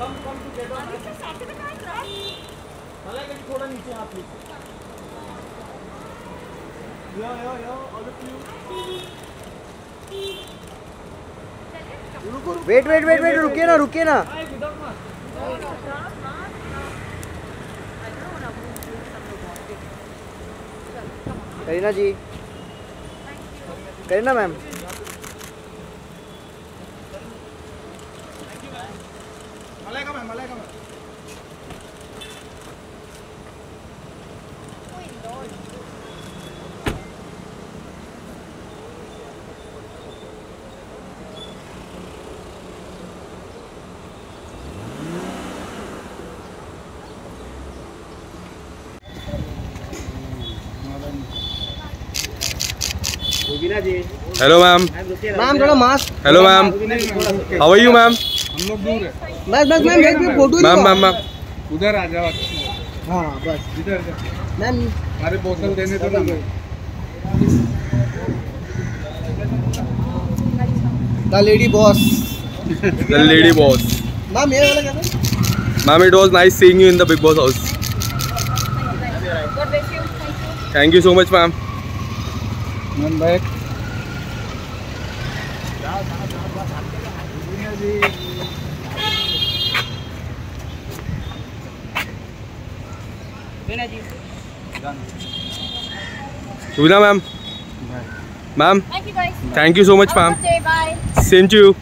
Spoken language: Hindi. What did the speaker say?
कम कम टुगेदर मलाई कहीं थोड़ा नीचे हाथ लीजिए yo yo yo all of you रुको रुको। वेट वेट वेट वेट रुकिए ना रुकिए ना। Kareena ji. Kareena ma'am. 来个吻吧来个吻 hello ma'am ma'am थोड़ा mask hello ma'am how are you ma'am हम लोग दूर है बस बस मैम एक फ़ोटो मैम मैम मैम उधर आ जाओ। हाँ बस। इधर। मैम अरे बोतल देने दो ना। The lady boss the lady boss ma'am ये वाला क्या ma'am it was nice seeing you in the Bigg Boss house thank you so much ma'am मन बैक सुविधा ma'am ma'am. Thank you so much ma'am. Same to you